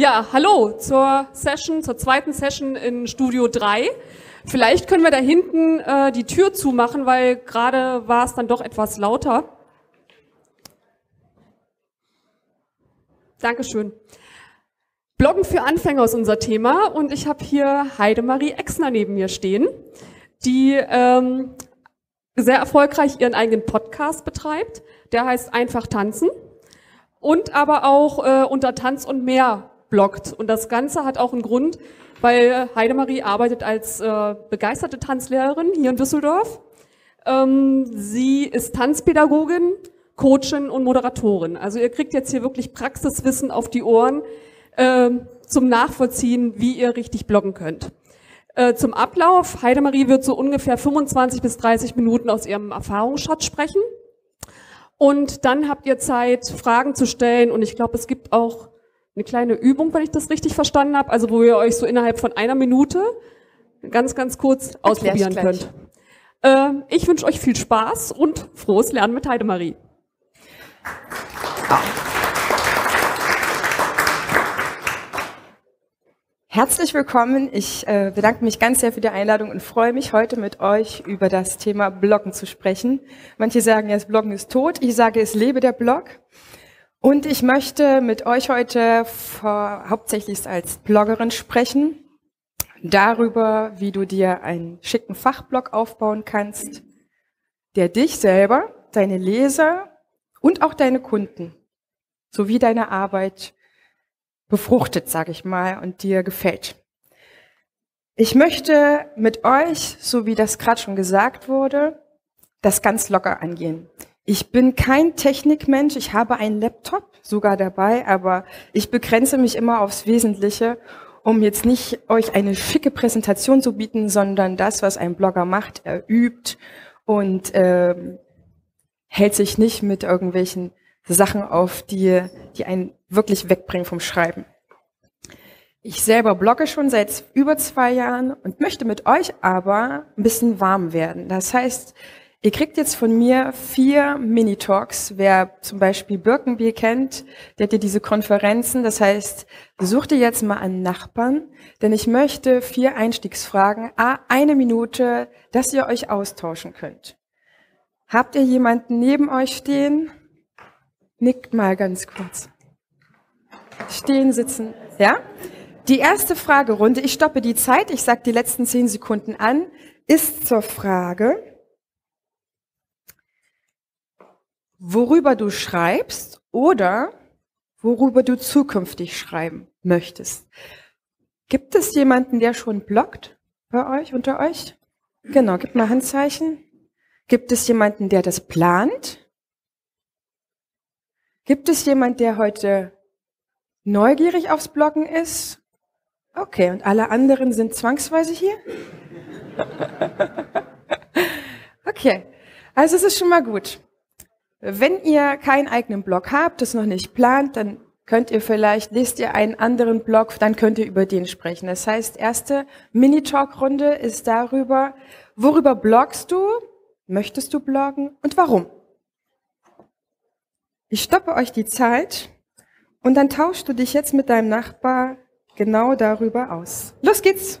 Ja, hallo zur Session, zur zweiten Session in Studio 3. Vielleicht können wir da hinten äh, die Tür zumachen, weil gerade war es dann doch etwas lauter. Dankeschön. Bloggen für Anfänger ist unser Thema und ich habe hier Heidemarie Exner neben mir stehen, die ähm, sehr erfolgreich ihren eigenen Podcast betreibt. Der heißt Einfach tanzen und aber auch äh, unter Tanz und mehr bloggt. Und das Ganze hat auch einen Grund, weil Heidemarie arbeitet als äh, begeisterte Tanzlehrerin hier in Düsseldorf. Ähm, sie ist Tanzpädagogin, Coachin und Moderatorin. Also ihr kriegt jetzt hier wirklich Praxiswissen auf die Ohren äh, zum Nachvollziehen, wie ihr richtig bloggen könnt. Äh, zum Ablauf. Heidemarie wird so ungefähr 25 bis 30 Minuten aus ihrem Erfahrungsschatz sprechen. Und dann habt ihr Zeit, Fragen zu stellen. Und ich glaube, es gibt auch eine kleine Übung, wenn ich das richtig verstanden habe, also wo ihr euch so innerhalb von einer Minute ganz, ganz kurz ausprobieren könnt. Äh, ich wünsche euch viel Spaß und frohes Lernen mit Heidemarie. Herzlich willkommen. Ich äh, bedanke mich ganz sehr für die Einladung und freue mich heute mit euch über das Thema Bloggen zu sprechen. Manche sagen, ja, das Bloggen ist tot. Ich sage, es lebe der Blog. Und ich möchte mit euch heute vor, hauptsächlich als Bloggerin sprechen, darüber, wie du dir einen schicken Fachblog aufbauen kannst, der dich selber, deine Leser und auch deine Kunden sowie deine Arbeit befruchtet, sage ich mal, und dir gefällt. Ich möchte mit euch, so wie das gerade schon gesagt wurde, das ganz locker angehen. Ich bin kein Technikmensch, ich habe einen Laptop sogar dabei, aber ich begrenze mich immer aufs Wesentliche, um jetzt nicht euch eine schicke Präsentation zu bieten, sondern das, was ein Blogger macht, er übt und äh, hält sich nicht mit irgendwelchen Sachen auf, die, die einen wirklich wegbringen vom Schreiben. Ich selber blogge schon seit über zwei Jahren und möchte mit euch aber ein bisschen warm werden. Das heißt, Ihr kriegt jetzt von mir vier Mini-Talks. Wer zum Beispiel Birkenbier kennt, der hat ja diese Konferenzen. Das heißt, such dir jetzt mal einen Nachbarn, denn ich möchte vier Einstiegsfragen, eine Minute, dass ihr euch austauschen könnt. Habt ihr jemanden neben euch stehen? Nickt mal ganz kurz. Stehen, sitzen, ja? Die erste Fragerunde, ich stoppe die Zeit, ich sage die letzten zehn Sekunden an, ist zur Frage, worüber du schreibst oder worüber du zukünftig schreiben möchtest. Gibt es jemanden, der schon bloggt bei euch, unter euch? Genau, gib mal Handzeichen. Gibt es jemanden, der das plant? Gibt es jemanden, der heute neugierig aufs Bloggen ist? Okay, und alle anderen sind zwangsweise hier? okay, also es ist schon mal gut. Wenn ihr keinen eigenen Blog habt, das noch nicht plant, dann könnt ihr vielleicht, lest ihr einen anderen Blog, dann könnt ihr über den sprechen. Das heißt, erste Mini-Talk-Runde ist darüber, worüber bloggst du, möchtest du bloggen und warum? Ich stoppe euch die Zeit und dann tauschst du dich jetzt mit deinem Nachbar genau darüber aus. Los geht's!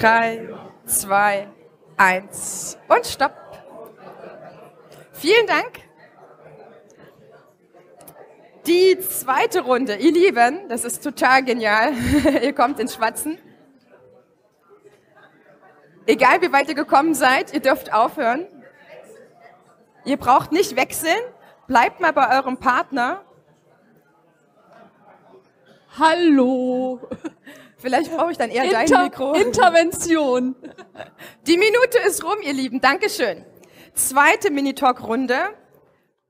Drei, zwei, eins und stopp. Vielen Dank. Die zweite Runde, ihr Lieben, das ist total genial. ihr kommt ins Schwatzen. Egal wie weit ihr gekommen seid, ihr dürft aufhören. Ihr braucht nicht wechseln. Bleibt mal bei eurem Partner. Hallo. Vielleicht brauche ich dann eher Inter dein Mikro. Intervention. Die Minute ist rum, ihr Lieben. Dankeschön. Zweite Minitalk-Runde.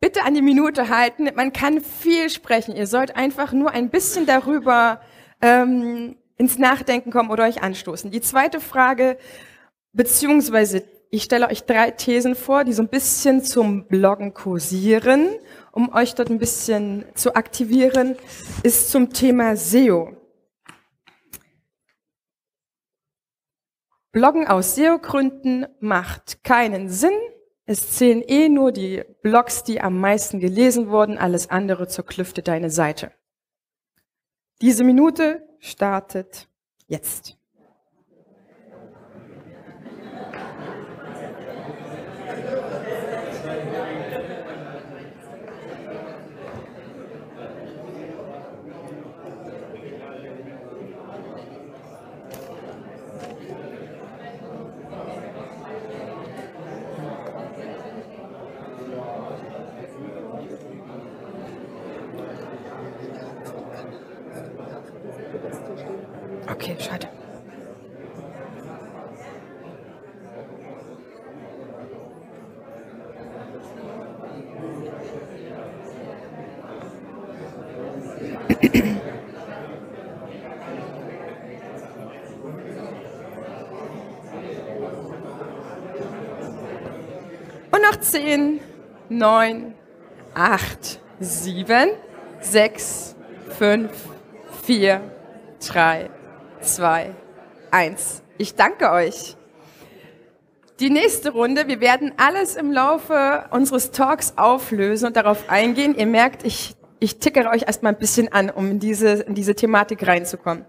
Bitte an die Minute halten. Man kann viel sprechen. Ihr sollt einfach nur ein bisschen darüber ähm, ins Nachdenken kommen oder euch anstoßen. Die zweite Frage, beziehungsweise ich stelle euch drei Thesen vor, die so ein bisschen zum Bloggen kursieren, um euch dort ein bisschen zu aktivieren, ist zum Thema SEO. Bloggen aus SEO-Gründen macht keinen Sinn. Es zählen eh nur die Blogs, die am meisten gelesen wurden, alles andere zerklüfte deine Seite. Diese Minute startet jetzt. Okay, schade. Noch zehn, neun, acht, sieben, sechs, fünf, vier, drei, zwei, eins. Ich danke euch. Die nächste Runde, wir werden alles im Laufe unseres Talks auflösen und darauf eingehen. Ihr merkt, ich, ich tickere euch erstmal ein bisschen an, um in diese, in diese Thematik reinzukommen.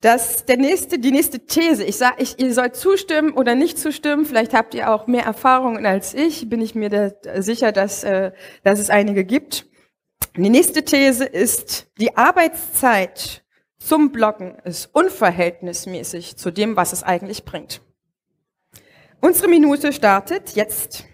Das, der nächste, die nächste These. Ich sage, ich, ihr sollt zustimmen oder nicht zustimmen. Vielleicht habt ihr auch mehr Erfahrungen als ich. Bin ich mir da sicher, dass, äh, dass es einige gibt. Die nächste These ist, die Arbeitszeit zum Bloggen ist unverhältnismäßig zu dem, was es eigentlich bringt. Unsere Minute startet jetzt.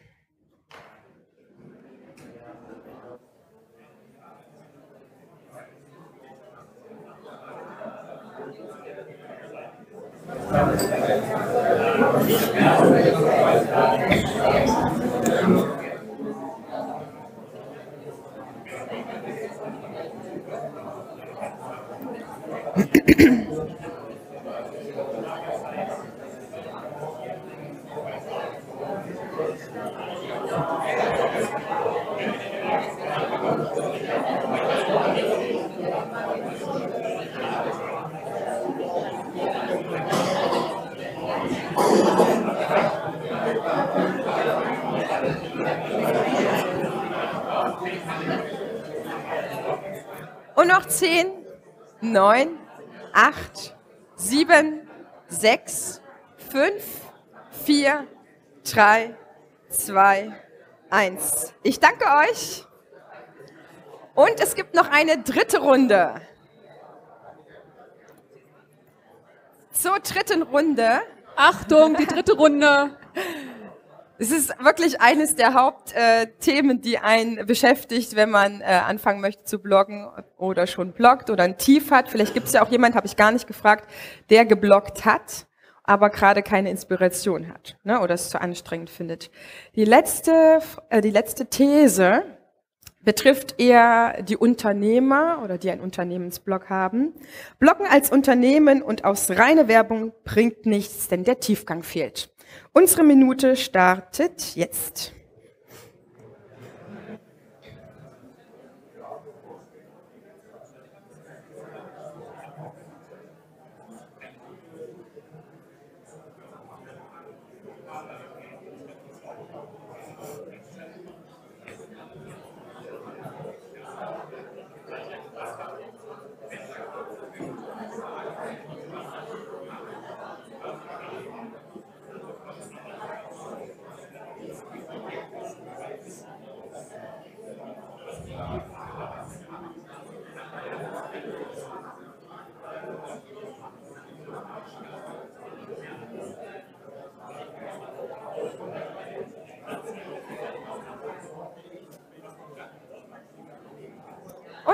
Drei, zwei, eins. Ich danke euch. Und es gibt noch eine dritte Runde. Zur dritten Runde. Achtung, die dritte Runde. Es ist wirklich eines der Hauptthemen, die einen beschäftigt, wenn man äh, anfangen möchte zu bloggen oder schon bloggt oder ein Tief hat. Vielleicht gibt es ja auch jemand, habe ich gar nicht gefragt, der gebloggt hat, aber gerade keine Inspiration hat ne, oder es zu anstrengend findet. Die letzte, äh, die letzte These betrifft eher die Unternehmer oder die einen Unternehmensblog haben. Bloggen als Unternehmen und aus reine Werbung bringt nichts, denn der Tiefgang fehlt. Unsere Minute startet jetzt.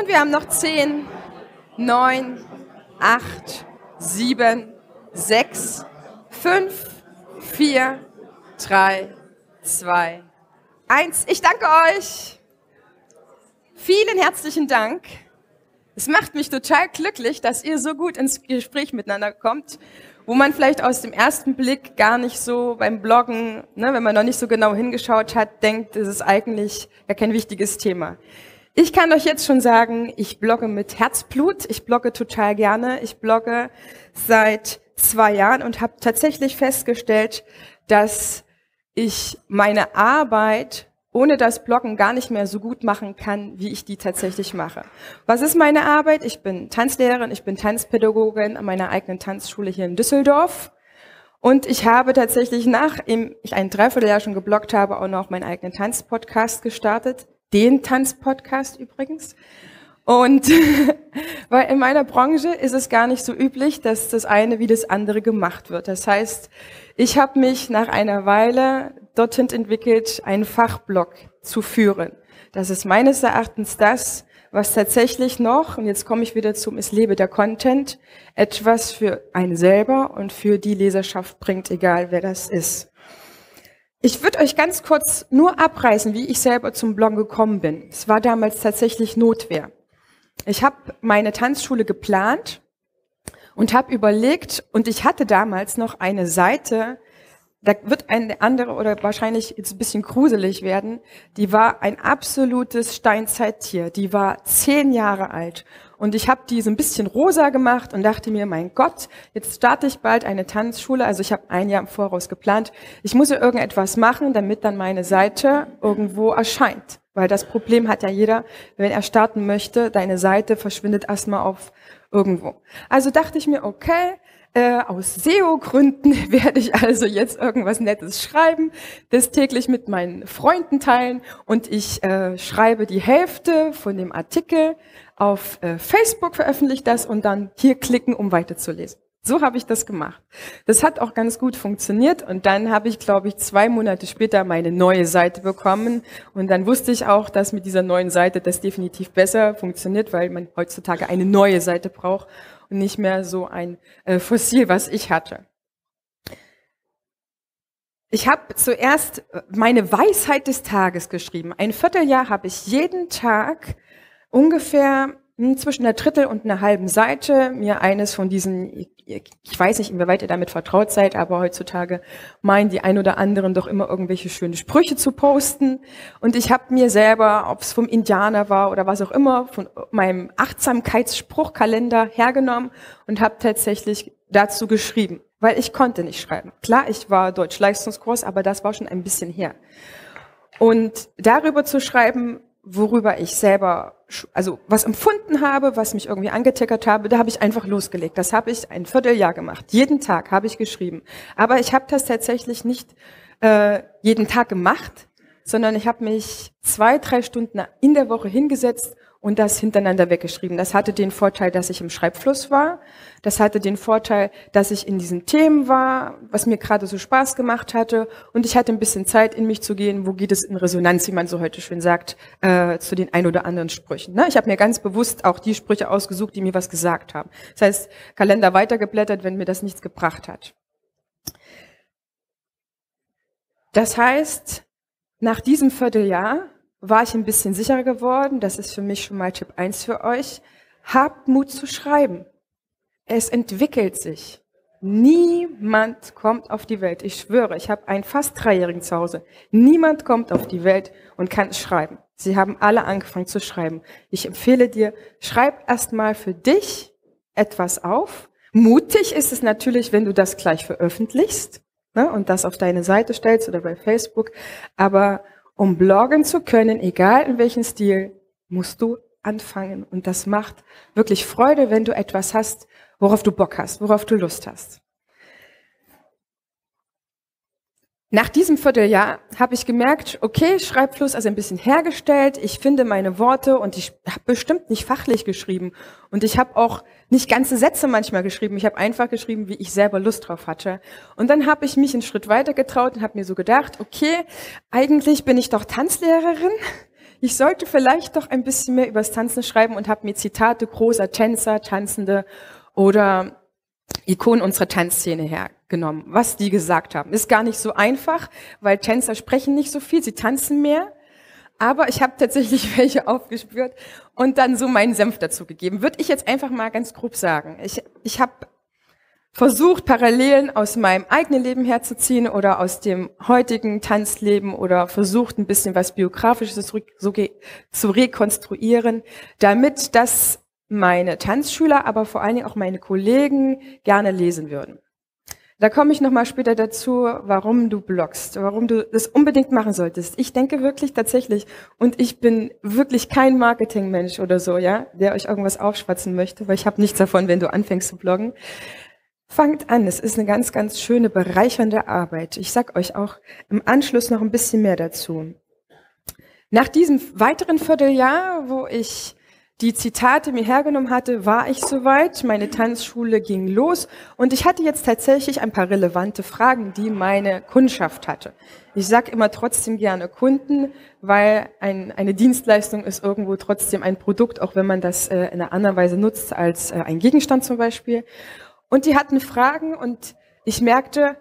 Und wir haben noch 10, 9, 8, 7, 6, 5, 4, 3, 2, 1. Ich danke euch. Vielen herzlichen Dank. Es macht mich total glücklich, dass ihr so gut ins Gespräch miteinander kommt, wo man vielleicht aus dem ersten Blick gar nicht so beim Bloggen, ne, wenn man noch nicht so genau hingeschaut hat, denkt, das ist eigentlich gar kein wichtiges Thema. Ich kann euch jetzt schon sagen, ich blogge mit Herzblut, ich blogge total gerne, ich blogge seit zwei Jahren und habe tatsächlich festgestellt, dass ich meine Arbeit ohne das Bloggen gar nicht mehr so gut machen kann, wie ich die tatsächlich mache. Was ist meine Arbeit? Ich bin Tanzlehrerin, ich bin Tanzpädagogin an meiner eigenen Tanzschule hier in Düsseldorf. Und ich habe tatsächlich, nachdem ich ein Dreivierteljahr schon gebloggt habe, auch noch meinen eigenen Tanzpodcast gestartet. Den Tanzpodcast übrigens. Und weil in meiner Branche ist es gar nicht so üblich, dass das eine wie das andere gemacht wird. Das heißt, ich habe mich nach einer Weile dorthin entwickelt, einen Fachblog zu führen. Das ist meines Erachtens das, was tatsächlich noch, und jetzt komme ich wieder zum Es lebe der Content, etwas für einen selber und für die Leserschaft bringt, egal wer das ist. Ich würde euch ganz kurz nur abreißen, wie ich selber zum Blog gekommen bin. Es war damals tatsächlich Notwehr. Ich habe meine Tanzschule geplant und habe überlegt, und ich hatte damals noch eine Seite, da wird eine andere oder wahrscheinlich jetzt ein bisschen gruselig werden, die war ein absolutes Steinzeittier. Die war zehn Jahre alt. Und ich habe die so ein bisschen rosa gemacht und dachte mir, mein Gott, jetzt starte ich bald eine Tanzschule. Also ich habe ein Jahr im Voraus geplant. Ich muss ja irgendetwas machen, damit dann meine Seite irgendwo erscheint. Weil das Problem hat ja jeder, wenn er starten möchte, deine Seite verschwindet erstmal auf irgendwo. Also dachte ich mir, okay, äh, aus SEO-Gründen werde ich also jetzt irgendwas Nettes schreiben, das täglich mit meinen Freunden teilen und ich äh, schreibe die Hälfte von dem Artikel auf äh, Facebook, veröffentliche das und dann hier klicken, um weiterzulesen. So habe ich das gemacht. Das hat auch ganz gut funktioniert und dann habe ich, glaube ich, zwei Monate später meine neue Seite bekommen und dann wusste ich auch, dass mit dieser neuen Seite das definitiv besser funktioniert, weil man heutzutage eine neue Seite braucht und nicht mehr so ein äh, Fossil, was ich hatte. Ich habe zuerst meine Weisheit des Tages geschrieben. Ein Vierteljahr habe ich jeden Tag ungefähr hm, zwischen einer Drittel und einer halben Seite mir eines von diesen, ich weiß nicht, inwieweit ihr damit vertraut seid, aber heutzutage meinen die ein oder anderen doch immer irgendwelche schöne Sprüche zu posten. Und ich habe mir selber, ob es vom Indianer war oder was auch immer, von meinem Achtsamkeitsspruchkalender hergenommen und habe tatsächlich dazu geschrieben, weil ich konnte nicht schreiben. Klar, ich war Deutsch-Leistungskurs, aber das war schon ein bisschen her. Und darüber zu schreiben, worüber ich selber, also was empfunden habe, was mich irgendwie angetickert habe, da habe ich einfach losgelegt. Das habe ich ein Vierteljahr gemacht. Jeden Tag habe ich geschrieben. Aber ich habe das tatsächlich nicht äh, jeden Tag gemacht, sondern ich habe mich zwei, drei Stunden in der Woche hingesetzt und das hintereinander weggeschrieben. Das hatte den Vorteil, dass ich im Schreibfluss war. Das hatte den Vorteil, dass ich in diesen Themen war, was mir gerade so Spaß gemacht hatte. Und ich hatte ein bisschen Zeit, in mich zu gehen, wo geht es in Resonanz, wie man so heute schön sagt, äh, zu den ein oder anderen Sprüchen. Ne? Ich habe mir ganz bewusst auch die Sprüche ausgesucht, die mir was gesagt haben. Das heißt, Kalender weitergeblättert, wenn mir das nichts gebracht hat. Das heißt, nach diesem Vierteljahr war ich ein bisschen sicherer geworden. Das ist für mich schon mal Tipp eins für euch. Habt Mut zu schreiben. Es entwickelt sich. Niemand kommt auf die Welt. Ich schwöre, ich habe einen fast Dreijährigen zu Hause. Niemand kommt auf die Welt und kann schreiben. Sie haben alle angefangen zu schreiben. Ich empfehle dir, schreib erst mal für dich etwas auf. Mutig ist es natürlich, wenn du das gleich veröffentlichst ne, und das auf deine Seite stellst oder bei Facebook. Aber um bloggen zu können, egal in welchem Stil, musst du anfangen. Und das macht wirklich Freude, wenn du etwas hast, worauf du Bock hast, worauf du Lust hast. Nach diesem Vierteljahr habe ich gemerkt, okay, Schreibfluss also ein bisschen hergestellt, ich finde meine Worte und ich habe bestimmt nicht fachlich geschrieben. Und ich habe auch nicht ganze Sätze manchmal geschrieben, ich habe einfach geschrieben, wie ich selber Lust drauf hatte. Und dann habe ich mich einen Schritt weiter getraut und habe mir so gedacht, okay, eigentlich bin ich doch Tanzlehrerin, ich sollte vielleicht doch ein bisschen mehr übers Tanzen schreiben und habe mir Zitate großer Tänzer, Tanzende oder Ikonen unserer Tanzszene hergenommen, was die gesagt haben. Ist gar nicht so einfach, weil Tänzer sprechen nicht so viel, sie tanzen mehr. Aber ich habe tatsächlich welche aufgespürt und dann so meinen Senf dazu gegeben. Würde ich jetzt einfach mal ganz grob sagen. Ich, ich habe versucht, Parallelen aus meinem eigenen Leben herzuziehen oder aus dem heutigen Tanzleben oder versucht, ein bisschen was Biografisches zu rekonstruieren, damit das meine Tanzschüler, aber vor allen Dingen auch meine Kollegen gerne lesen würden. Da komme ich nochmal später dazu, warum du bloggst, warum du das unbedingt machen solltest. Ich denke wirklich tatsächlich, und ich bin wirklich kein Marketingmensch oder so, ja, der euch irgendwas aufschwatzen möchte, weil ich habe nichts davon, wenn du anfängst zu bloggen. Fangt an, es ist eine ganz, ganz schöne, bereichernde Arbeit. Ich sag euch auch im Anschluss noch ein bisschen mehr dazu. Nach diesem weiteren Vierteljahr, wo ich die Zitate mir hergenommen hatte, war ich soweit. Meine Tanzschule ging los und ich hatte jetzt tatsächlich ein paar relevante Fragen, die meine Kundschaft hatte. Ich sage immer trotzdem gerne Kunden, weil ein, eine Dienstleistung ist irgendwo trotzdem ein Produkt, auch wenn man das äh, in einer anderen Weise nutzt als äh, ein Gegenstand zum Beispiel. Und die hatten Fragen und ich merkte,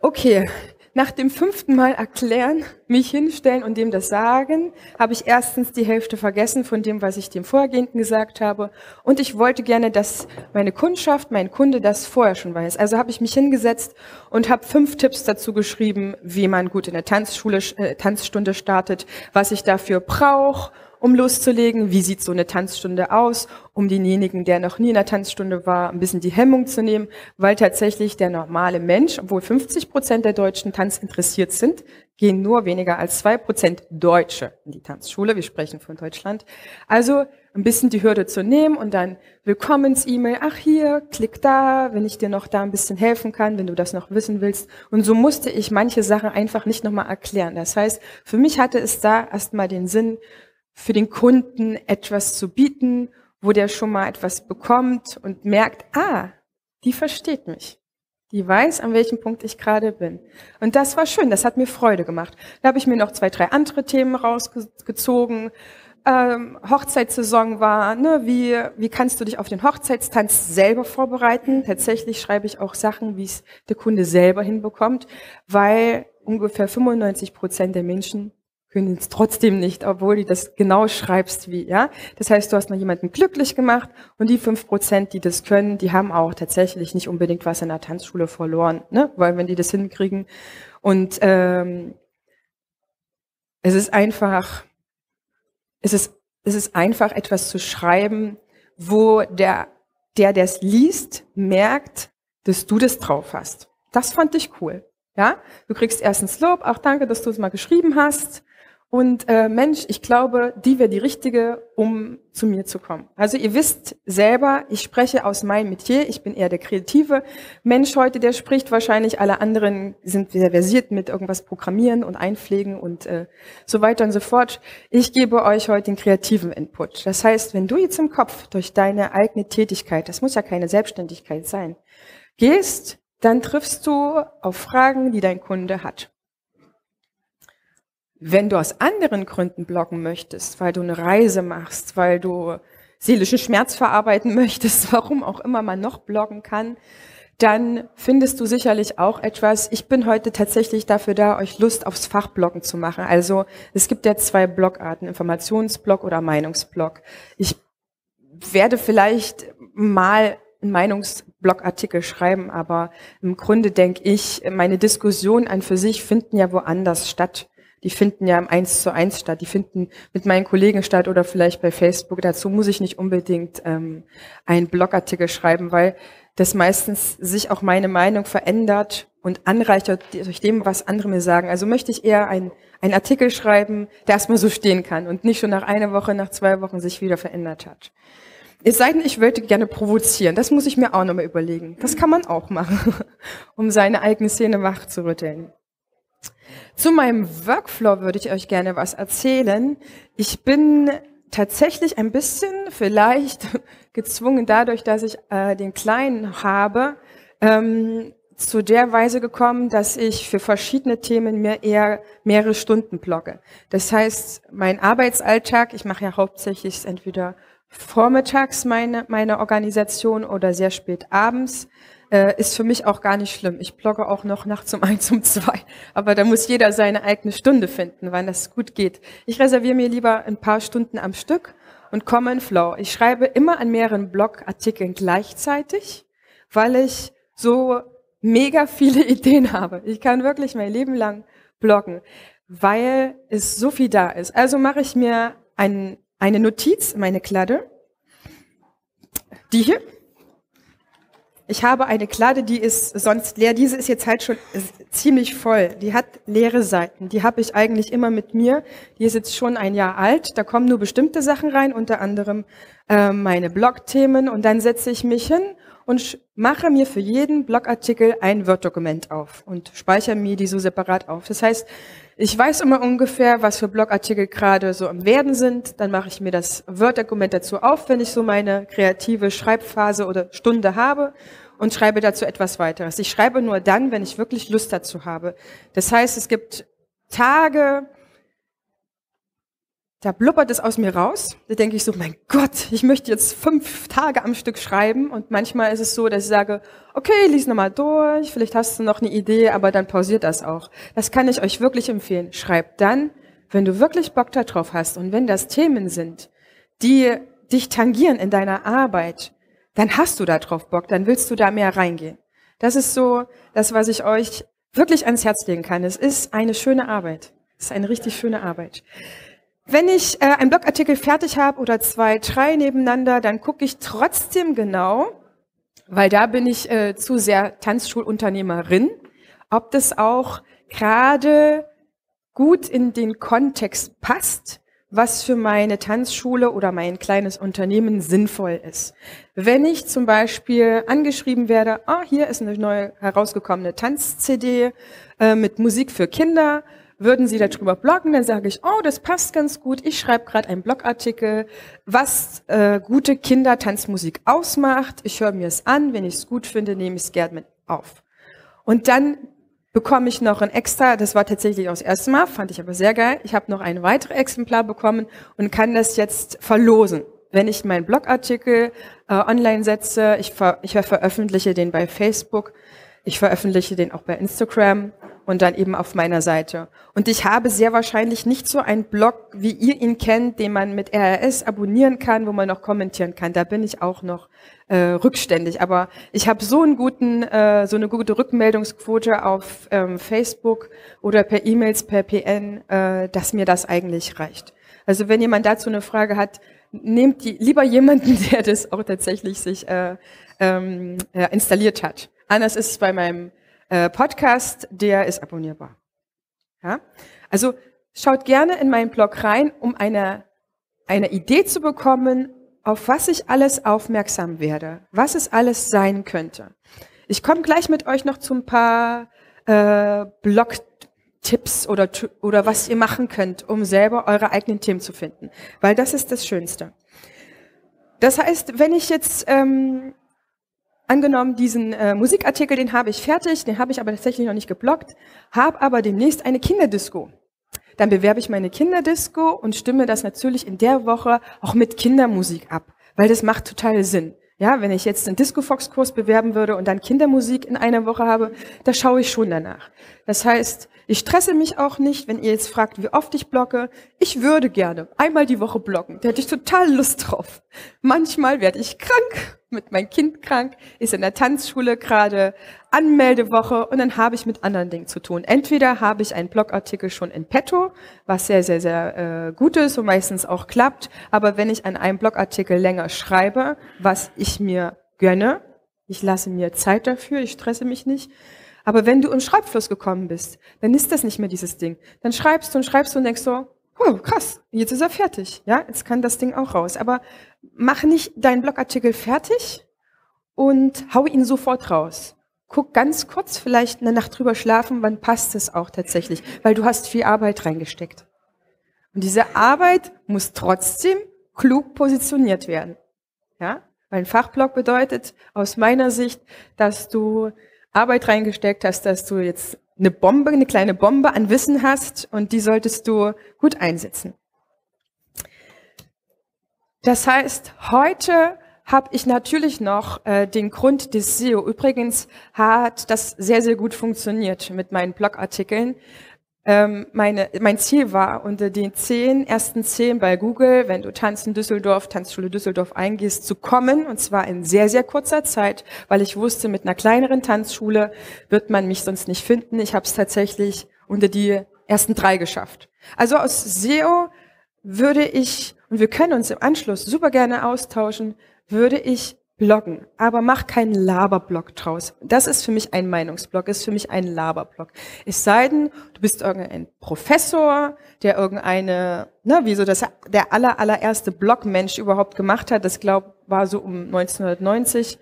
okay, nach dem fünften Mal erklären, mich hinstellen und dem das sagen, habe ich erstens die Hälfte vergessen von dem, was ich dem Vorgehenden gesagt habe. Und ich wollte gerne, dass meine Kundschaft, mein Kunde das vorher schon weiß. Also habe ich mich hingesetzt und habe fünf Tipps dazu geschrieben, wie man gut in der Tanzschule, äh, Tanzstunde startet, was ich dafür brauche um loszulegen, wie sieht so eine Tanzstunde aus, um denjenigen, der noch nie in einer Tanzstunde war, ein bisschen die Hemmung zu nehmen, weil tatsächlich der normale Mensch, obwohl 50 Prozent der Deutschen Tanz interessiert sind, gehen nur weniger als zwei Prozent Deutsche in die Tanzschule. Wir sprechen von Deutschland. Also ein bisschen die Hürde zu nehmen und dann Willkommens-E-Mail. Ach hier, klick da, wenn ich dir noch da ein bisschen helfen kann, wenn du das noch wissen willst. Und so musste ich manche Sachen einfach nicht nochmal erklären. Das heißt, für mich hatte es da erstmal den Sinn, für den Kunden etwas zu bieten, wo der schon mal etwas bekommt und merkt, ah, die versteht mich. Die weiß, an welchem Punkt ich gerade bin. Und das war schön, das hat mir Freude gemacht. Da habe ich mir noch zwei, drei andere Themen rausgezogen. Ähm, Hochzeitssaison war, ne, wie, wie kannst du dich auf den Hochzeitstanz selber vorbereiten? Tatsächlich schreibe ich auch Sachen, wie es der Kunde selber hinbekommt, weil ungefähr 95 Prozent der Menschen können es trotzdem nicht, obwohl du das genau schreibst wie, ja. Das heißt, du hast noch jemanden glücklich gemacht und die fünf Prozent, die das können, die haben auch tatsächlich nicht unbedingt was in der Tanzschule verloren, ne? Weil wenn die das hinkriegen und ähm, es ist einfach, es ist, es ist einfach etwas zu schreiben, wo der, der, der es liest, merkt, dass du das drauf hast. Das fand ich cool. Ja, du kriegst erstens Lob, auch danke, dass du es mal geschrieben hast. Und äh, Mensch, ich glaube, die wäre die richtige, um zu mir zu kommen. Also ihr wisst selber, ich spreche aus meinem Metier. Ich bin eher der kreative Mensch heute, der spricht. Wahrscheinlich alle anderen sind sehr versiert mit irgendwas programmieren und einpflegen und äh, so weiter und so fort. Ich gebe euch heute den kreativen Input. Das heißt, wenn du jetzt im Kopf durch deine eigene Tätigkeit, das muss ja keine Selbstständigkeit sein, gehst, dann triffst du auf Fragen, die dein Kunde hat. Wenn du aus anderen Gründen bloggen möchtest, weil du eine Reise machst, weil du seelischen Schmerz verarbeiten möchtest, warum auch immer man noch bloggen kann, dann findest du sicherlich auch etwas. Ich bin heute tatsächlich dafür da, euch Lust aufs Fachbloggen zu machen. Also es gibt ja zwei Blogarten, Informationsblog oder Meinungsblog. Ich werde vielleicht mal einen Meinungsblogartikel schreiben, aber im Grunde denke ich, meine Diskussionen an für sich finden ja woanders statt die finden ja im Eins zu eins statt, die finden mit meinen Kollegen statt oder vielleicht bei Facebook. Dazu muss ich nicht unbedingt ähm, einen Blogartikel schreiben, weil das meistens sich auch meine Meinung verändert und anreichert durch dem, was andere mir sagen. Also möchte ich eher einen, einen Artikel schreiben, der erstmal so stehen kann und nicht schon nach einer Woche, nach zwei Wochen sich wieder verändert hat. Es sei denn, ich wollte gerne provozieren. Das muss ich mir auch nochmal überlegen. Das kann man auch machen, um seine eigene Szene wach zu meinem Workflow würde ich euch gerne was erzählen. Ich bin tatsächlich ein bisschen vielleicht gezwungen dadurch, dass ich äh, den Kleinen habe, ähm, zu der Weise gekommen, dass ich für verschiedene Themen mir eher mehrere Stunden blogge. Das heißt, mein Arbeitsalltag, ich mache ja hauptsächlich entweder vormittags meine, meine Organisation oder sehr spät abends, äh, ist für mich auch gar nicht schlimm. Ich blogge auch noch nachts um eins, um zwei. Aber da muss jeder seine eigene Stunde finden, wann das gut geht. Ich reserviere mir lieber ein paar Stunden am Stück und komme in Flow. Ich schreibe immer an mehreren Blogartikeln gleichzeitig, weil ich so mega viele Ideen habe. Ich kann wirklich mein Leben lang bloggen, weil es so viel da ist. Also mache ich mir ein, eine Notiz, meine Kladde, die hier. Ich habe eine Kladde, die ist sonst leer. Diese ist jetzt halt schon ziemlich voll. Die hat leere Seiten. Die habe ich eigentlich immer mit mir. Die ist jetzt schon ein Jahr alt. Da kommen nur bestimmte Sachen rein, unter anderem äh, meine Blogthemen. Und dann setze ich mich hin und mache mir für jeden Blogartikel ein Word-Dokument auf und speichere mir die so separat auf. Das heißt, ich weiß immer ungefähr, was für Blogartikel gerade so im Werden sind. Dann mache ich mir das Word-Dokument dazu auf, wenn ich so meine kreative Schreibphase oder Stunde habe und schreibe dazu etwas weiteres. Ich schreibe nur dann, wenn ich wirklich Lust dazu habe. Das heißt, es gibt Tage, da blubbert es aus mir raus. Da denke ich so, mein Gott, ich möchte jetzt fünf Tage am Stück schreiben. Und manchmal ist es so, dass ich sage, okay, lies nochmal durch, vielleicht hast du noch eine Idee, aber dann pausiert das auch. Das kann ich euch wirklich empfehlen. Schreib dann, wenn du wirklich Bock darauf hast und wenn das Themen sind, die dich tangieren in deiner Arbeit, dann hast du da drauf Bock, dann willst du da mehr reingehen. Das ist so das, was ich euch wirklich ans Herz legen kann. Es ist eine schöne Arbeit. Es ist eine richtig schöne Arbeit. Wenn ich äh, einen Blogartikel fertig habe oder zwei, drei nebeneinander, dann gucke ich trotzdem genau, weil da bin ich äh, zu sehr Tanzschulunternehmerin, ob das auch gerade gut in den Kontext passt, was für meine Tanzschule oder mein kleines Unternehmen sinnvoll ist. Wenn ich zum Beispiel angeschrieben werde, ah, hier ist eine neue herausgekommene Tanz-CD äh, mit Musik für Kinder, würden Sie darüber bloggen, dann sage ich, oh, das passt ganz gut. Ich schreibe gerade einen Blogartikel, was äh, gute Kindertanzmusik ausmacht. Ich höre mir es an. Wenn ich es gut finde, nehme ich es gerne mit auf. Und dann bekomme ich noch ein extra, das war tatsächlich auch das erste Mal, fand ich aber sehr geil. Ich habe noch ein weiteres Exemplar bekommen und kann das jetzt verlosen. Wenn ich meinen Blogartikel äh, online setze, ich, ver ich veröffentliche den bei Facebook, ich veröffentliche den auch bei Instagram und dann eben auf meiner Seite. Und ich habe sehr wahrscheinlich nicht so einen Blog, wie ihr ihn kennt, den man mit RRS abonnieren kann, wo man noch kommentieren kann. Da bin ich auch noch äh, rückständig. Aber ich habe so einen guten, äh, so eine gute Rückmeldungsquote auf ähm, Facebook oder per E-Mails, per PN, äh, dass mir das eigentlich reicht. Also wenn jemand dazu eine Frage hat, nehmt die, lieber jemanden, der das auch tatsächlich sich äh, ähm, äh, installiert hat. Anders ist es bei meinem äh, Podcast, der ist abonnierbar. Ja? Also schaut gerne in meinen Blog rein, um eine, eine Idee zu bekommen, auf was ich alles aufmerksam werde, was es alles sein könnte. Ich komme gleich mit euch noch zu ein paar äh, Blog-Tipps oder, oder was ihr machen könnt, um selber eure eigenen Themen zu finden, weil das ist das Schönste. Das heißt, wenn ich jetzt ähm, Angenommen, diesen äh, Musikartikel, den habe ich fertig, den habe ich aber tatsächlich noch nicht geblockt, habe aber demnächst eine Kinderdisco. Dann bewerbe ich meine Kinderdisco und stimme das natürlich in der Woche auch mit Kindermusik ab, weil das macht total Sinn. Ja, wenn ich jetzt einen Disco-Fox-Kurs bewerben würde und dann Kindermusik in einer Woche habe, da schaue ich schon danach. Das heißt, ich stresse mich auch nicht, wenn ihr jetzt fragt, wie oft ich blocke. Ich würde gerne einmal die Woche blocken. Da hätte ich total Lust drauf. Manchmal werde ich krank, mit meinem Kind krank, ist in der Tanzschule gerade Anmeldewoche und dann habe ich mit anderen Dingen zu tun. Entweder habe ich einen Blogartikel schon in petto, was sehr, sehr, sehr äh, gut ist und meistens auch klappt, aber wenn ich an einem Blogartikel länger schreibe, was ich mir gönne, ich lasse mir Zeit dafür, ich stresse mich nicht, aber wenn du im Schreibfluss gekommen bist, dann ist das nicht mehr dieses Ding. Dann schreibst du und schreibst du und denkst so, oh, krass, jetzt ist er fertig. Ja, jetzt kann das Ding auch raus. Aber mach nicht deinen Blogartikel fertig und hau ihn sofort raus. Guck ganz kurz, vielleicht eine Nacht drüber schlafen, wann passt es auch tatsächlich, weil du hast viel Arbeit reingesteckt. Und diese Arbeit muss trotzdem klug positioniert werden. Ja? Weil ein Fachblog bedeutet aus meiner Sicht, dass du Arbeit reingesteckt hast, dass du jetzt eine Bombe, eine kleine Bombe an Wissen hast und die solltest du gut einsetzen. Das heißt, heute habe ich natürlich noch äh, den Grund des SEO. Übrigens hat das sehr, sehr gut funktioniert mit meinen Blogartikeln. Ähm, meine, mein Ziel war, unter den zehn, ersten zehn bei Google, wenn du Tanzen Düsseldorf, Tanzschule Düsseldorf eingehst, zu kommen, und zwar in sehr, sehr kurzer Zeit, weil ich wusste, mit einer kleineren Tanzschule wird man mich sonst nicht finden. Ich habe es tatsächlich unter die ersten drei geschafft. Also aus SEO würde ich, und wir können uns im Anschluss super gerne austauschen, würde ich bloggen, aber mach keinen Laberblog draus. Das ist für mich ein Meinungsblog, ist für mich ein Laberblog. Es sei denn, du bist irgendein Professor, der irgendeine, ne, wie so das, der aller, allererste Blogmensch überhaupt gemacht hat, das glaub, war so um 1990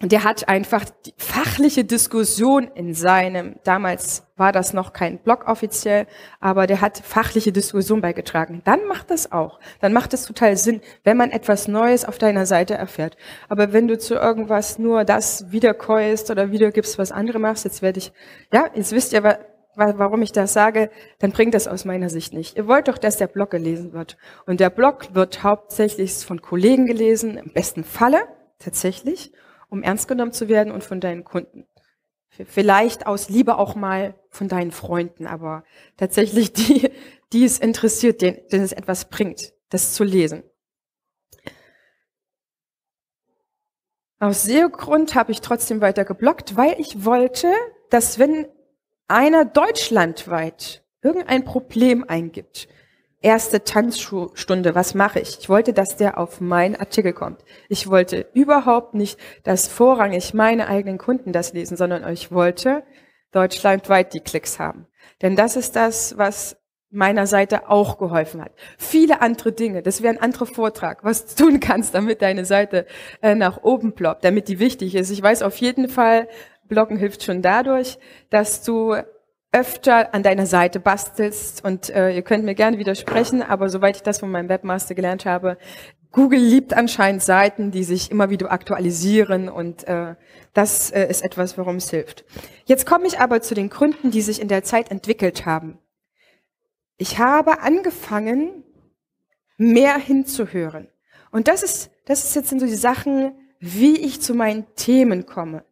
und der hat einfach die fachliche Diskussion in seinem, damals war das noch kein Blog offiziell, aber der hat fachliche Diskussion beigetragen. Dann macht das auch. Dann macht es total Sinn, wenn man etwas Neues auf deiner Seite erfährt. Aber wenn du zu irgendwas nur das wiederkäust oder wiedergibst, was andere machst, jetzt werde ich, ja, jetzt wisst ihr, warum ich das sage, dann bringt das aus meiner Sicht nicht. Ihr wollt doch, dass der Blog gelesen wird. Und der Blog wird hauptsächlich von Kollegen gelesen, im besten Falle, tatsächlich um ernst genommen zu werden und von deinen Kunden. Vielleicht aus Liebe auch mal von deinen Freunden, aber tatsächlich die, die es interessiert, denen, denen es etwas bringt, das zu lesen. Aus SEO-Grund habe ich trotzdem weiter geblockt, weil ich wollte, dass wenn einer deutschlandweit irgendein Problem eingibt, erste Tanzstunde, was mache ich? Ich wollte, dass der auf meinen Artikel kommt. Ich wollte überhaupt nicht, dass vorrangig meine eigenen Kunden das lesen, sondern ich wollte deutschlandweit die Klicks haben. Denn das ist das, was meiner Seite auch geholfen hat. Viele andere Dinge, das wäre ein anderer Vortrag, was du tun kannst, damit deine Seite äh, nach oben ploppt, damit die wichtig ist. Ich weiß auf jeden Fall, Bloggen hilft schon dadurch, dass du öfter an deiner Seite bastelst und äh, ihr könnt mir gerne widersprechen, aber soweit ich das von meinem Webmaster gelernt habe, Google liebt anscheinend Seiten, die sich immer wieder aktualisieren und äh, das äh, ist etwas, worum es hilft. Jetzt komme ich aber zu den Gründen, die sich in der Zeit entwickelt haben. Ich habe angefangen, mehr hinzuhören. Und das ist, das ist jetzt so die Sachen, wie ich zu meinen Themen komme.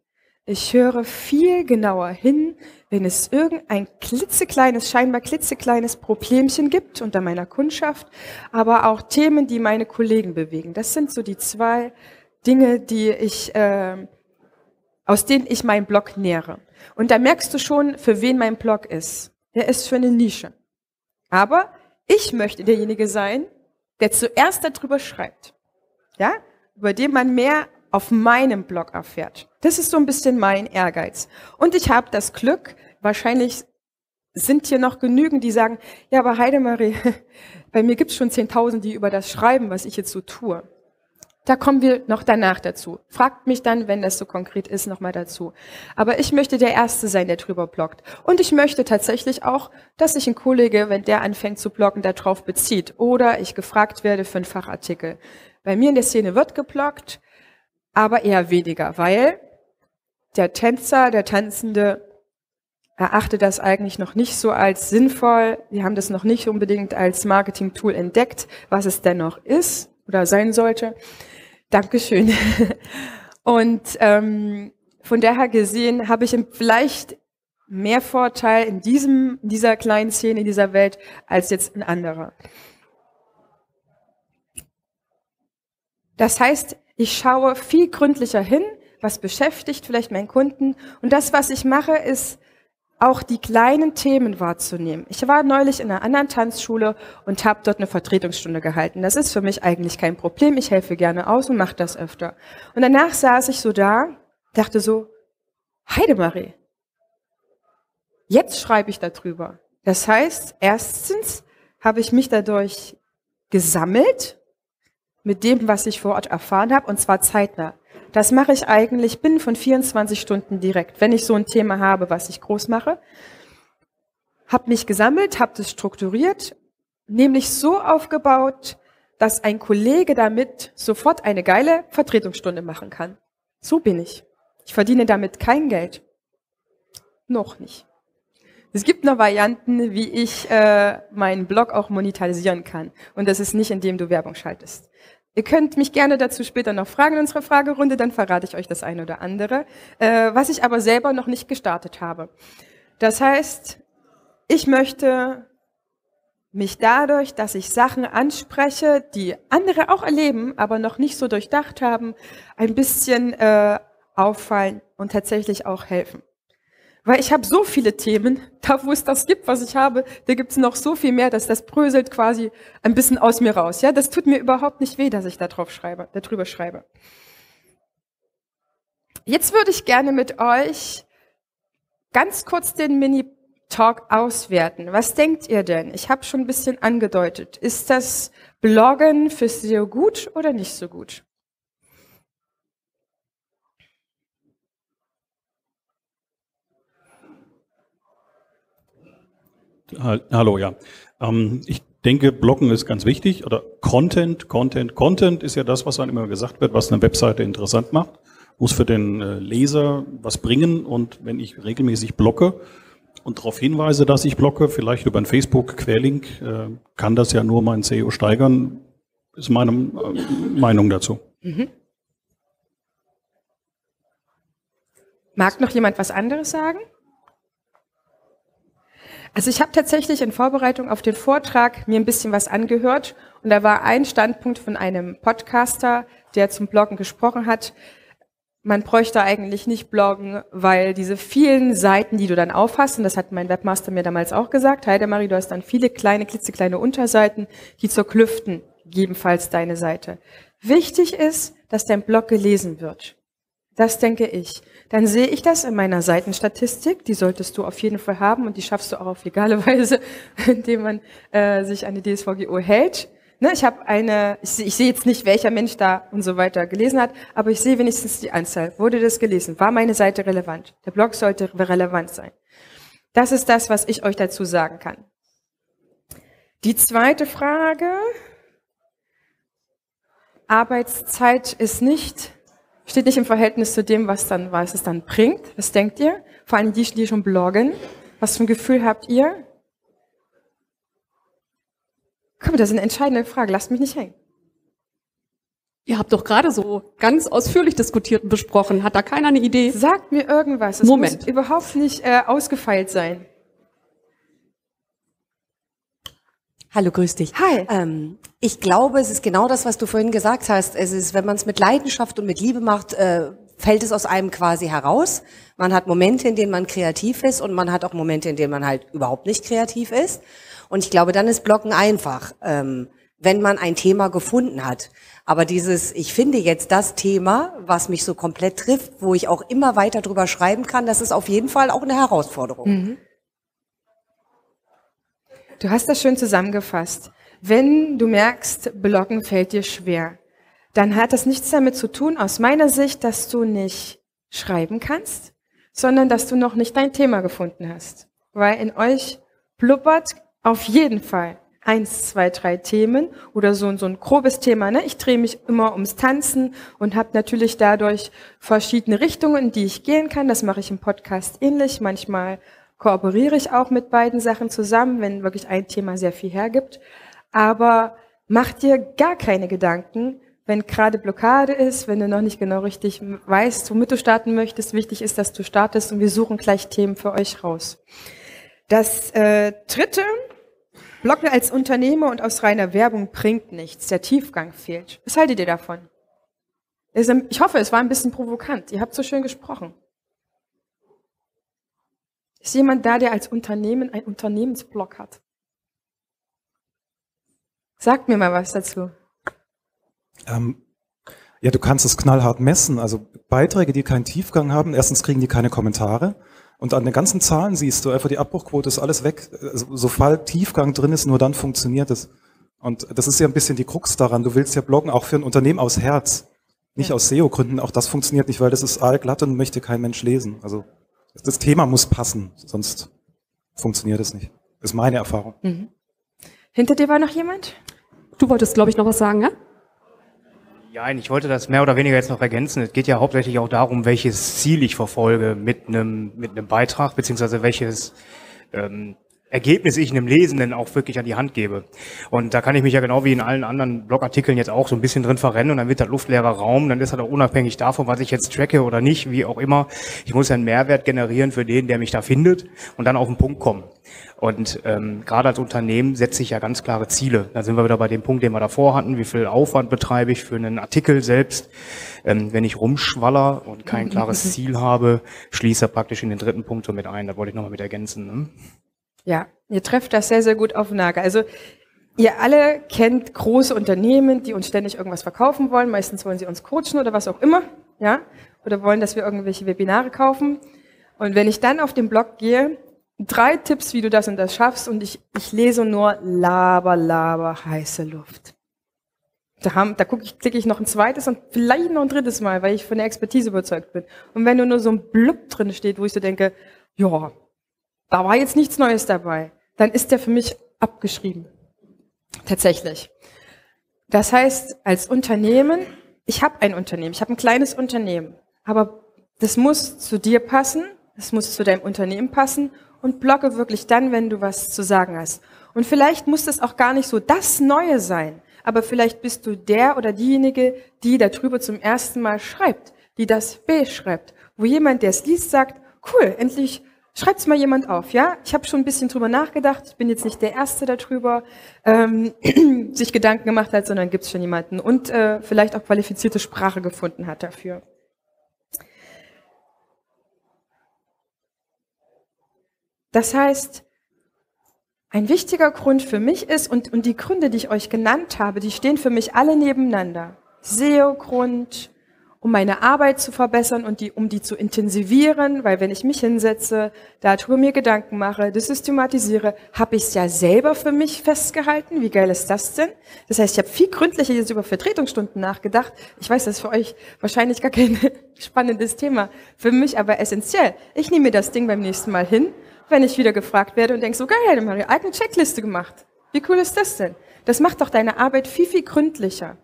Ich höre viel genauer hin, wenn es irgendein klitzekleines, scheinbar klitzekleines Problemchen gibt unter meiner Kundschaft, aber auch Themen, die meine Kollegen bewegen. Das sind so die zwei Dinge, die ich, äh, aus denen ich meinen Blog nähere. Und da merkst du schon, für wen mein Blog ist. Er ist für eine Nische. Aber ich möchte derjenige sein, der zuerst darüber schreibt. Ja? Über den man mehr auf meinem Blog erfährt. Das ist so ein bisschen mein Ehrgeiz. Und ich habe das Glück, wahrscheinlich sind hier noch genügend, die sagen, ja, aber Heidemarie, bei mir gibt es schon 10.000, die über das schreiben, was ich jetzt so tue. Da kommen wir noch danach dazu. Fragt mich dann, wenn das so konkret ist, nochmal dazu. Aber ich möchte der Erste sein, der drüber bloggt. Und ich möchte tatsächlich auch, dass sich ein Kollege, wenn der anfängt zu bloggen, darauf bezieht. Oder ich gefragt werde für einen Fachartikel. Bei mir in der Szene wird gebloggt, aber eher weniger, weil der Tänzer, der Tanzende erachtet das eigentlich noch nicht so als sinnvoll. Wir haben das noch nicht unbedingt als Marketing-Tool entdeckt, was es dennoch ist oder sein sollte. Dankeschön. Und ähm, von daher gesehen habe ich vielleicht mehr Vorteil in diesem, dieser kleinen Szene, in dieser Welt, als jetzt in anderer. Das heißt, ich schaue viel gründlicher hin, was beschäftigt vielleicht meinen Kunden. Und das, was ich mache, ist auch die kleinen Themen wahrzunehmen. Ich war neulich in einer anderen Tanzschule und habe dort eine Vertretungsstunde gehalten. Das ist für mich eigentlich kein Problem. Ich helfe gerne aus und mache das öfter. Und danach saß ich so da, dachte so, Heidemarie, jetzt schreibe ich darüber. Das heißt, erstens habe ich mich dadurch gesammelt mit dem, was ich vor Ort erfahren habe, und zwar zeitnah. Das mache ich eigentlich binnen von 24 Stunden direkt, wenn ich so ein Thema habe, was ich groß mache. Hab mich gesammelt, hab das strukturiert, nämlich so aufgebaut, dass ein Kollege damit sofort eine geile Vertretungsstunde machen kann. So bin ich. Ich verdiene damit kein Geld. Noch nicht. Es gibt noch Varianten, wie ich äh, meinen Blog auch monetarisieren kann. Und das ist nicht, indem du Werbung schaltest. Ihr könnt mich gerne dazu später noch fragen in unserer Fragerunde, dann verrate ich euch das eine oder andere, äh, was ich aber selber noch nicht gestartet habe. Das heißt, ich möchte mich dadurch, dass ich Sachen anspreche, die andere auch erleben, aber noch nicht so durchdacht haben, ein bisschen äh, auffallen und tatsächlich auch helfen. Weil ich habe so viele Themen, da wo es das gibt, was ich habe, da gibt es noch so viel mehr, dass das bröselt quasi ein bisschen aus mir raus. Ja, das tut mir überhaupt nicht weh, dass ich da drauf schreibe, darüber schreibe. Jetzt würde ich gerne mit euch ganz kurz den Mini-Talk auswerten. Was denkt ihr denn? Ich habe schon ein bisschen angedeutet. Ist das Bloggen für SEO gut oder nicht so gut? Hallo, ja. Ähm, ich denke, Bloggen ist ganz wichtig oder Content, Content, Content ist ja das, was dann immer gesagt wird, was eine Webseite interessant macht. Muss für den äh, Leser was bringen und wenn ich regelmäßig blocke und darauf hinweise, dass ich blocke, vielleicht über einen Facebook-Querlink, äh, kann das ja nur mein SEO steigern, ist meine äh, Meinung dazu. Mhm. Mag noch jemand was anderes sagen? Also ich habe tatsächlich in Vorbereitung auf den Vortrag mir ein bisschen was angehört und da war ein Standpunkt von einem Podcaster, der zum Bloggen gesprochen hat. Man bräuchte eigentlich nicht bloggen, weil diese vielen Seiten, die du dann aufhast, und das hat mein Webmaster mir damals auch gesagt, Heidemarie, du hast dann viele kleine, klitzekleine Unterseiten, die zerklüften gegebenenfalls deine Seite. Wichtig ist, dass dein Blog gelesen wird. Das denke ich. Dann sehe ich das in meiner Seitenstatistik. Die solltest du auf jeden Fall haben und die schaffst du auch auf legale Weise, indem man äh, sich an die DSVGO hält. Ne, ich habe eine, ich, ich sehe jetzt nicht, welcher Mensch da und so weiter gelesen hat, aber ich sehe wenigstens die Anzahl. Wurde das gelesen? War meine Seite relevant? Der Blog sollte relevant sein. Das ist das, was ich euch dazu sagen kann. Die zweite Frage. Arbeitszeit ist nicht steht nicht im Verhältnis zu dem, was dann, was es dann bringt. Was denkt ihr? Vor allem die, die schon bloggen. Was für ein Gefühl habt ihr? Komm, das ist eine entscheidende Frage. Lasst mich nicht hängen. Ihr habt doch gerade so ganz ausführlich diskutiert und besprochen. Hat da keiner eine Idee? Sagt mir irgendwas. Es Moment. muss überhaupt nicht äh, ausgefeilt sein. Hallo, grüß dich. Hi. Ähm, ich glaube, es ist genau das, was du vorhin gesagt hast. Es ist, wenn man es mit Leidenschaft und mit Liebe macht, äh, fällt es aus einem quasi heraus. Man hat Momente, in denen man kreativ ist und man hat auch Momente, in denen man halt überhaupt nicht kreativ ist. Und ich glaube, dann ist Blocken einfach, ähm, wenn man ein Thema gefunden hat. Aber dieses, ich finde jetzt das Thema, was mich so komplett trifft, wo ich auch immer weiter drüber schreiben kann, das ist auf jeden Fall auch eine Herausforderung. Mhm. Du hast das schön zusammengefasst. Wenn du merkst, Bloggen fällt dir schwer, dann hat das nichts damit zu tun, aus meiner Sicht, dass du nicht schreiben kannst, sondern dass du noch nicht dein Thema gefunden hast. Weil in euch blubbert auf jeden Fall eins, zwei, drei Themen oder so, so ein grobes Thema. Ne? Ich drehe mich immer ums Tanzen und habe natürlich dadurch verschiedene Richtungen, in die ich gehen kann. Das mache ich im Podcast ähnlich. Manchmal kooperiere ich auch mit beiden Sachen zusammen, wenn wirklich ein Thema sehr viel hergibt. Aber mach dir gar keine Gedanken, wenn gerade Blockade ist, wenn du noch nicht genau richtig weißt, womit du starten möchtest. Wichtig ist, dass du startest und wir suchen gleich Themen für euch raus. Das äh, dritte, Blocken als Unternehmer und aus reiner Werbung bringt nichts. Der Tiefgang fehlt. Was haltet ihr davon? Ich hoffe, es war ein bisschen provokant. Ihr habt so schön gesprochen. Ist jemand da, der als Unternehmen einen Unternehmensblock hat? Sagt mir mal was dazu. Ähm, ja, du kannst es knallhart messen. Also Beiträge, die keinen Tiefgang haben, erstens kriegen die keine Kommentare. Und an den ganzen Zahlen siehst du einfach, die Abbruchquote ist alles weg. Also, sobald Tiefgang drin ist, nur dann funktioniert es. Und das ist ja ein bisschen die Krux daran. Du willst ja bloggen auch für ein Unternehmen aus Herz, nicht ja. aus SEO-Gründen. Auch das funktioniert nicht, weil das ist allglatt und möchte kein Mensch lesen. Also das Thema muss passen, sonst funktioniert es nicht. Das ist meine Erfahrung. Mhm. Hinter dir war noch jemand? Du wolltest, glaube ich, noch was sagen, ja? Ja, ich wollte das mehr oder weniger jetzt noch ergänzen. Es geht ja hauptsächlich auch darum, welches Ziel ich verfolge mit einem, mit einem Beitrag, beziehungsweise welches ähm, Ergebnis ich einem Lesenden auch wirklich an die Hand gebe. Und da kann ich mich ja genau wie in allen anderen Blogartikeln jetzt auch so ein bisschen drin verrennen und dann wird das luftleerer Raum, dann ist er auch unabhängig davon, was ich jetzt tracke oder nicht, wie auch immer. Ich muss ja einen Mehrwert generieren für den, der mich da findet und dann auf den Punkt kommen. Und ähm, gerade als Unternehmen setze ich ja ganz klare Ziele. Da sind wir wieder bei dem Punkt, den wir davor hatten. Wie viel Aufwand betreibe ich für einen Artikel selbst? Ähm, wenn ich rumschwaller und kein klares Ziel habe, schließe er praktisch in den dritten Punkt so mit ein. Da wollte ich nochmal mit ergänzen. Ne? Ja, ihr trefft das sehr, sehr gut auf den Nagel. Also ihr alle kennt große Unternehmen, die uns ständig irgendwas verkaufen wollen. Meistens wollen sie uns coachen oder was auch immer, ja, oder wollen, dass wir irgendwelche Webinare kaufen. Und wenn ich dann auf den Blog gehe, drei Tipps, wie du das und das schaffst, und ich, ich lese nur Laber, Laber, heiße Luft. Da, haben, da guck ich, klicke ich noch ein zweites und vielleicht noch ein drittes Mal, weil ich von der Expertise überzeugt bin. Und wenn nur so ein Blub drin steht, wo ich so denke, ja, da war jetzt nichts Neues dabei, dann ist der für mich abgeschrieben. Tatsächlich. Das heißt, als Unternehmen, ich habe ein Unternehmen, ich habe ein kleines Unternehmen, aber das muss zu dir passen, das muss zu deinem Unternehmen passen und blogge wirklich dann, wenn du was zu sagen hast. Und vielleicht muss das auch gar nicht so das Neue sein, aber vielleicht bist du der oder diejenige, die darüber zum ersten Mal schreibt, die das beschreibt, wo jemand, der es liest, sagt, cool, endlich Schreibt's mal jemand auf, ja? Ich habe schon ein bisschen drüber nachgedacht. Ich bin jetzt nicht der Erste darüber, ähm, sich Gedanken gemacht hat, sondern gibt's schon jemanden und äh, vielleicht auch qualifizierte Sprache gefunden hat dafür. Das heißt, ein wichtiger Grund für mich ist, und, und die Gründe, die ich euch genannt habe, die stehen für mich alle nebeneinander. SEO-Grund, um meine Arbeit zu verbessern und die, um die zu intensivieren, weil wenn ich mich hinsetze, darüber mir Gedanken mache, das systematisiere, habe ich es ja selber für mich festgehalten. Wie geil ist das denn? Das heißt, ich habe viel gründlicher jetzt über Vertretungsstunden nachgedacht. Ich weiß, das ist für euch wahrscheinlich gar kein spannendes Thema, für mich aber essentiell. Ich nehme mir das Ding beim nächsten Mal hin, wenn ich wieder gefragt werde und denke, so geil, dann habe ich eine eigene Checkliste gemacht. Wie cool ist das denn? Das macht doch deine Arbeit viel, viel gründlicher.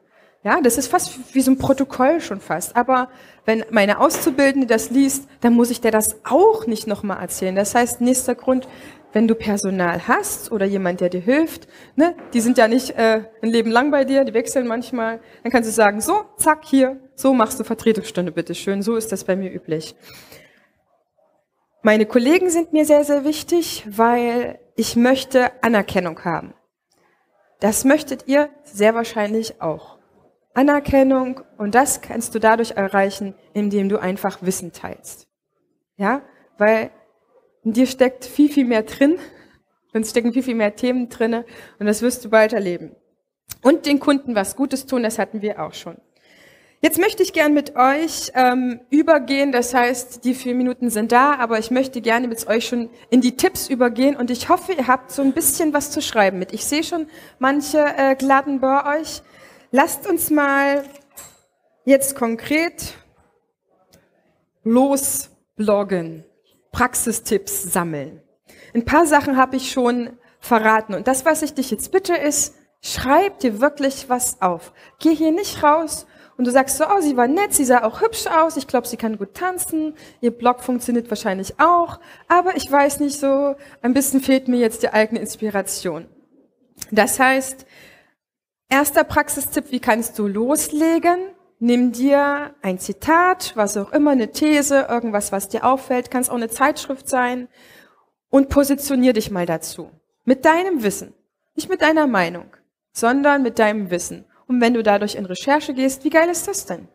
Ja, das ist fast wie so ein Protokoll schon fast. Aber wenn meine Auszubildende das liest, dann muss ich dir das auch nicht nochmal erzählen. Das heißt, nächster Grund, wenn du Personal hast oder jemand, der dir hilft, ne, die sind ja nicht äh, ein Leben lang bei dir, die wechseln manchmal, dann kannst du sagen, so, zack, hier, so machst du Vertretungsstunde, bitteschön. So ist das bei mir üblich. Meine Kollegen sind mir sehr, sehr wichtig, weil ich möchte Anerkennung haben. Das möchtet ihr sehr wahrscheinlich auch. Anerkennung und das kannst du dadurch erreichen, indem du einfach Wissen teilst. Ja, weil in dir steckt viel, viel mehr drin und stecken viel, viel mehr Themen drinne und das wirst du bald erleben. Und den Kunden was Gutes tun, das hatten wir auch schon. Jetzt möchte ich gern mit euch ähm, übergehen, das heißt, die vier Minuten sind da, aber ich möchte gerne mit euch schon in die Tipps übergehen und ich hoffe, ihr habt so ein bisschen was zu schreiben mit. Ich sehe schon manche äh, Glatten bei euch. Lasst uns mal jetzt konkret losbloggen, Praxistipps sammeln. Ein paar Sachen habe ich schon verraten und das, was ich dich jetzt bitte, ist, schreib dir wirklich was auf. Geh hier nicht raus und du sagst so, oh, sie war nett, sie sah auch hübsch aus, ich glaube, sie kann gut tanzen, ihr Blog funktioniert wahrscheinlich auch, aber ich weiß nicht so, ein bisschen fehlt mir jetzt die eigene Inspiration. Das heißt, Erster Praxistipp, wie kannst du loslegen? Nimm dir ein Zitat, was auch immer, eine These, irgendwas, was dir auffällt, kann es auch eine Zeitschrift sein und positionier dich mal dazu. Mit deinem Wissen. Nicht mit deiner Meinung, sondern mit deinem Wissen. Und wenn du dadurch in Recherche gehst, wie geil ist das denn?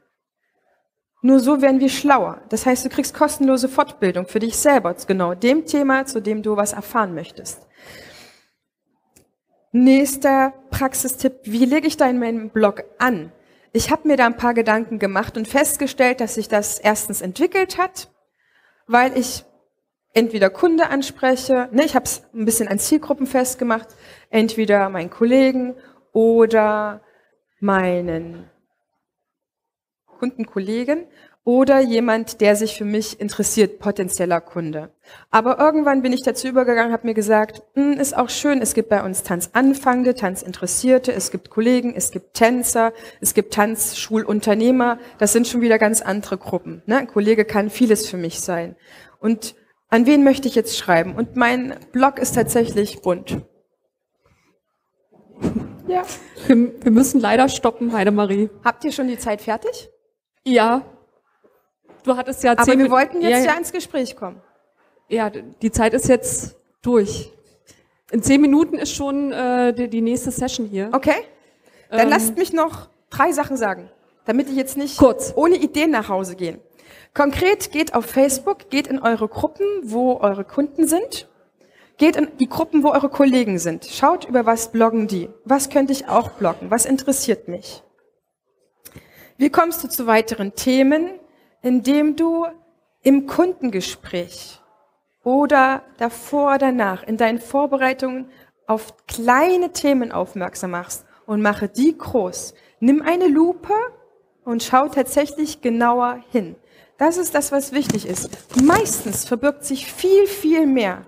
Nur so werden wir schlauer. Das heißt, du kriegst kostenlose Fortbildung für dich selber, genau dem Thema, zu dem du was erfahren möchtest. Nächster Praxistipp, wie lege ich da in meinem Blog an? Ich habe mir da ein paar Gedanken gemacht und festgestellt, dass sich das erstens entwickelt hat, weil ich entweder Kunde anspreche, ne, ich habe es ein bisschen an Zielgruppen festgemacht, entweder meinen Kollegen oder meinen Kundenkollegen oder jemand, der sich für mich interessiert, potenzieller Kunde. Aber irgendwann bin ich dazu übergegangen, habe mir gesagt, hm, ist auch schön, es gibt bei uns Tanzanfangende, Tanzinteressierte, es gibt Kollegen, es gibt Tänzer, es gibt Tanzschulunternehmer, das sind schon wieder ganz andere Gruppen. Ne? Ein Kollege kann vieles für mich sein. Und an wen möchte ich jetzt schreiben? Und mein Blog ist tatsächlich bunt. Ja. Wir, wir müssen leider stoppen, Heidemarie. Habt ihr schon die Zeit fertig? Ja, Du hattest ja Aber zehn wir Min- wollten jetzt ja, ja ins Gespräch kommen. ja, die Zeit ist jetzt durch. In zehn Minuten ist schon äh, die, die nächste Session hier. Okay? Dann Ähm. lasst mich noch drei Sachen sagen, damit ich jetzt nicht Kurz. ohne Ideen nach Hause gehen. Konkret geht auf Facebook, geht in eure Gruppen, wo eure Kunden sind. Geht in die Gruppen, wo eure Kollegen sind. Schaut, über was bloggen die. Was könnte ich auch bloggen? Was interessiert mich? Wie kommst du zu weiteren Themen? Indem du im Kundengespräch oder davor, danach in deinen Vorbereitungen auf kleine Themen aufmerksam machst und mache die groß. Nimm eine Lupe und schau tatsächlich genauer hin. Das ist das, was wichtig ist. Meistens verbirgt sich viel, viel mehr,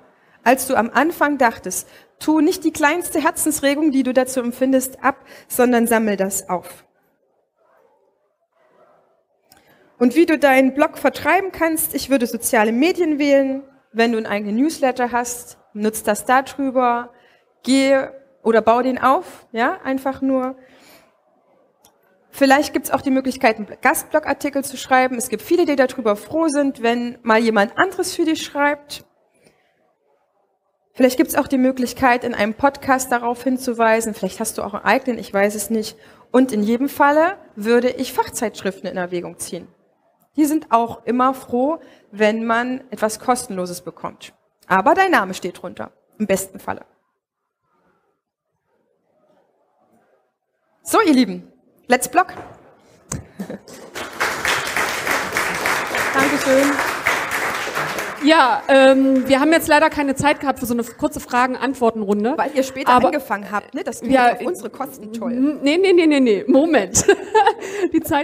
als du am Anfang dachtest. Tu nicht die kleinste Herzensregung, die du dazu empfindest, ab, sondern sammel das auf. Und wie du deinen Blog vertreiben kannst, ich würde soziale Medien wählen. Wenn du einen eigenen Newsletter hast, nutzt das darüber. Geh oder bau den auf, ja, einfach nur. Vielleicht gibt es auch die Möglichkeit, einen Gastblogartikel zu schreiben. Es gibt viele, die darüber froh sind, wenn mal jemand anderes für dich schreibt. Vielleicht gibt es auch die Möglichkeit, in einem Podcast darauf hinzuweisen. Vielleicht hast du auch einen eigenen, ich weiß es nicht. Und in jedem Falle würde ich Fachzeitschriften in Erwägung ziehen. Die sind auch immer froh, wenn man etwas Kostenloses bekommt. Aber dein Name steht drunter, im besten Falle. So, ihr Lieben, let's block. Dankeschön. Ja, ähm, wir haben jetzt leider keine Zeit gehabt für so eine kurze Fragen-Antworten-Runde. Weil ihr später Aber- angefangen habt, ne? Das Ja, auf unsere Kosten toll. Nee, nee, nee, nee, nee. Moment. Die Zeit